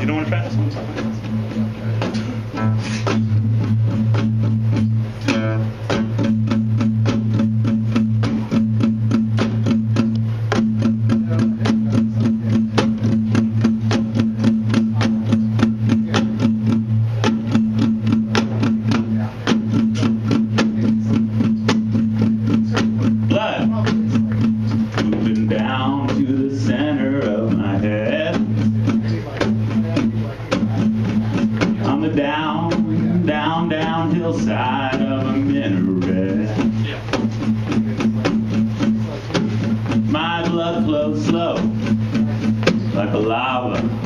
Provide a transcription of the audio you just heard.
You don't want to this one? Blood revelava